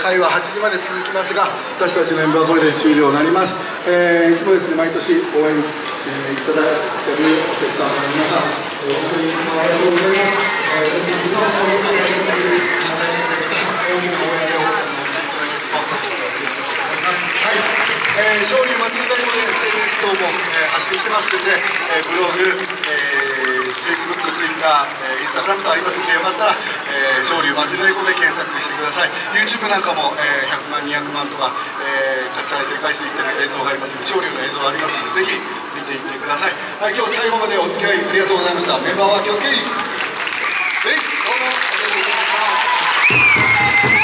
会は8時まで続きますが私たちの演舞はこれで終了になります、えー、いつもですね毎年応援、えー、いただいているお客様の皆さん、本当にいつもありがとうございます、えー、いつも応援いただいている大きな応援をしていただけると嬉しく思いますはい、えー、勝利祭りので SNS 等も、えー、発信してますので、えー、ブログ、えー Facebook、Twitter、えー、Instagram とありますのでよかったら、えー、勝利祭りの英語で検索してください。YouTube なんかも、えー、100万200万とか、えー、再生回数いってる映像がありますので勝利の映像がありますのでぜひ見ていってください、はい、今日最後までお付き合いありがとうございました。メンバーは気をつけい。えいどうもありがとうございました。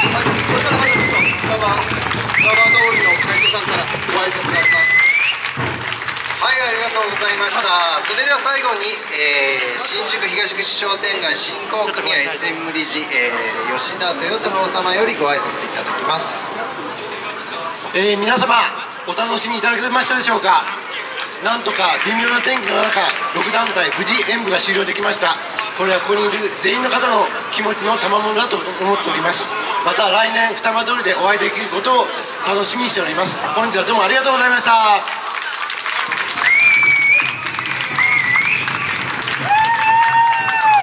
はいこれからまたちょっと馬場馬場通りの会社さんからご挨拶があります。はいありがとうございました。それでは最後に、えー、新宿東口商店街振興組合専務理事、えー、吉田豊太郎様よりご挨拶いただきます、えー、皆様お楽しみいただけましたでしょうか？なんとか微妙な天気の中6団体無事演舞が終了できました。これはここにいる全員の方の気持ちの賜物だと思っております。また来年二間通りでお会いできることを楽しみにしております。本日はどうもありがとうございました。